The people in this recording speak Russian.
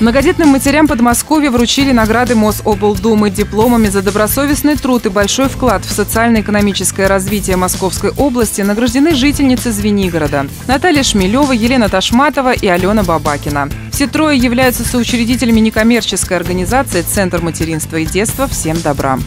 Многодетным матерям Подмосковья вручили награды Мособлдумы дипломами за добросовестный труд и большой вклад в социально-экономическое развитие Московской области награждены жительницы Звенигорода Наталья Шмелева, Елена Ташматова и Алена Бабакина. Все трое являются соучредителями некоммерческой организации «Центр материнства и детства. Всем добра».